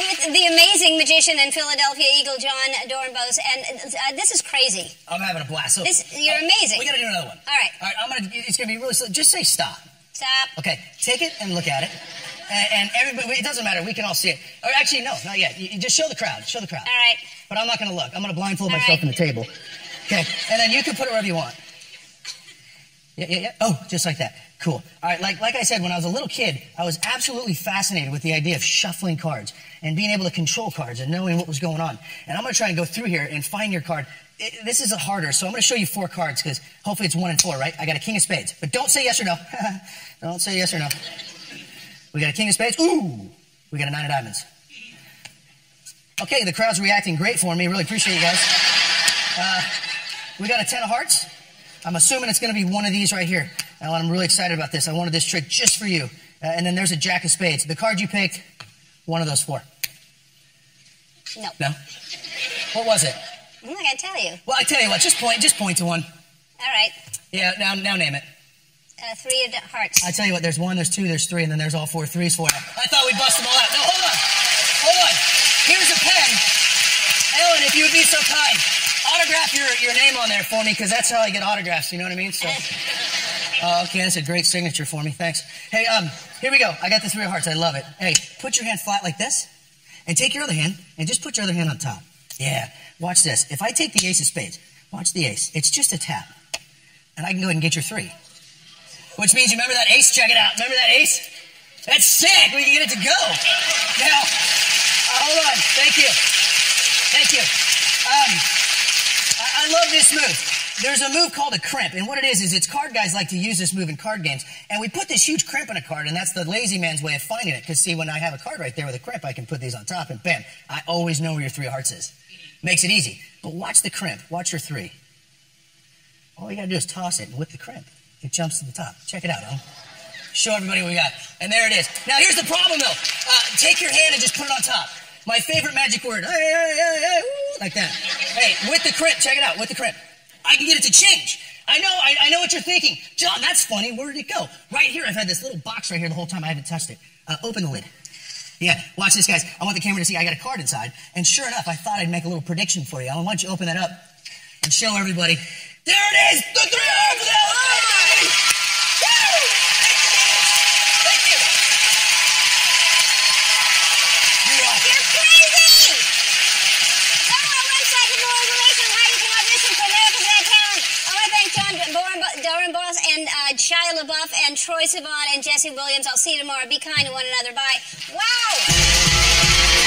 with the amazing magician and Philadelphia Eagle, Jon Dorenbos, and uh, this is crazy. I'm having a blast. So, This- you're amazing. We got to do another one. All right. All right. I'm gonna. It's gonna be really slow. Just say stop. Stop. Okay. Take it and look at it. And, and everybody, it doesn't matter. We can all see it. Or actually, no, not yet. You, you just show the crowd. Show the crowd. All right. But I'm not going to look. I'm going to blindfold All myself right. in the table. Okay. And then you can put it wherever you want. Yeah, yeah, yeah. Oh, just like that. Cool. All right. Like, like I said, when I was a little kid, I was absolutely fascinated with the idea of shuffling cards and being able to control cards and knowing what was going on. And I'm going to try and go through here and find your card. It, this is a harder, so I'm going to show you four cards because hopefully it's one and four, right? I got a king of spades, but don't say yes or no. don't say yes or no. We got a king of spades. Ooh, we got a nine of diamonds. Okay, the crowd's reacting great for me. Really appreciate you guys. Uh, we got a ten of hearts. I'm assuming it's going to be one of these right here. And I'm really excited about this. I wanted this trick just for you. Uh, and then there's a jack of spades. The card you picked, one of those four. No. No? What was it? I'm not going to tell you. Well, I tell you what, just point, just point to one. All right. Yeah, now, now name it. Uh, three of the hearts. I tell you what, there's one, there's two, there's three, and then there's all four threes for you. I thought we'd bust them all out. No, hold on. Hold on. Here's a pen. Ellen, if you would be so kind, autograph your, your name on there for me, because that's how I get autographs, you know what I mean? So, oh, okay, that's a great signature for me. Thanks. Hey, um, here we go. I got the three of hearts. I love it. Hey, put your hand flat like this, and take your other hand, and just put your other hand on top. Yeah. Watch this. If I take the ace of spades, watch the ace. It's just a tap. And I can go ahead and get your three. Which means you remember that ace? Check it out. Remember that ace? That's sick. We can get it to go. Now, uh, hold on. Thank you. Thank you. Um, I, I love this move. There's a move called a crimp, and what it is is it's card guys like to use this move in card games, and we put this huge crimp in a card, and that's the lazy man's way of finding it. Because see, when I have a card right there with a crimp, I can put these on top, and bam, I always know where your three hearts is. Makes it easy. But watch the crimp. Watch your three. All you gotta do is toss it, and with the crimp, it jumps to the top. Check it out, huh? Show everybody what we got. And there it is. Now here's the problem though. Uh, take your hand and just put it on top. My favorite magic word. Hey, hey, hey, like that. Hey, with the crimp, check it out, with the crimp. I can get it to change. I know, I, I know what you're thinking. Jon, that's funny. Where did it go? Right here, I've had this little box right here the whole time. I haven't touched it. Uh, open the lid. Yeah, watch this, guys. I want the camera to see I got a card inside. And sure enough, I thought I'd make a little prediction for you. I want you to open that up and show everybody. There it is! The three of God, Shia LaBeouf, and Troye Sivan, and Jesse Williams. I'll see you tomorrow. Be kind to one another. Bye. Wow!